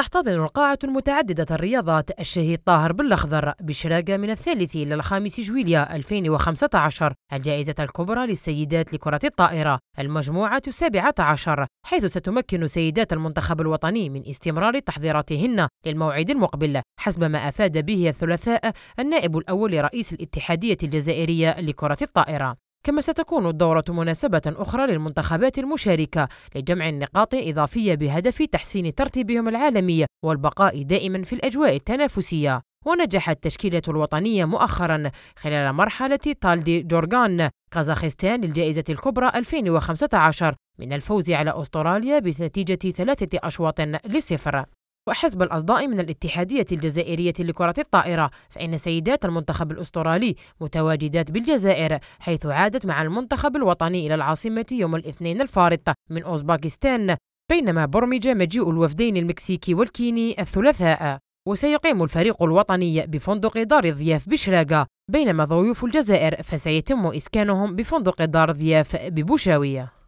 تحتضن القاعة المتعددة الرياضات الشهيد طاهر بالأخضر بشراقة من الثالث إلى الخامس جويليا 2015 الجائزة الكبرى للسيدات لكرة الطائرة المجموعة السابعة عشر حيث ستمكن سيدات المنتخب الوطني من استمرار تحضيراتهن للموعد المقبل حسب ما أفاد به الثلاثاء النائب الأول لرئيس الاتحادية الجزائرية لكرة الطائرة. كما ستكون الدورة مناسبة أخرى للمنتخبات المشاركة لجمع نقاط إضافية بهدف تحسين ترتيبهم العالمي والبقاء دائما في الأجواء التنافسية. ونجحت التشكيلة الوطنية مؤخرا خلال مرحلة تالدي جورغان كازاخستان للجائزة الكبرى 2015 من الفوز على أستراليا بنتيجة ثلاثة أشواط لصفر. وحسب الأصداء من الاتحادية الجزائرية لكرة الطائرة فإن سيدات المنتخب الأسترالي متواجدات بالجزائر حيث عادت مع المنتخب الوطني إلى العاصمة يوم الاثنين الفارط من أوزباكستان بينما برمج مجيء الوفدين المكسيكي والكيني الثلاثاء. وسيقيم الفريق الوطني بفندق دار ضياف بشراقة بينما ضيوف الجزائر فسيتم إسكانهم بفندق دار ضياف ببوشاوية.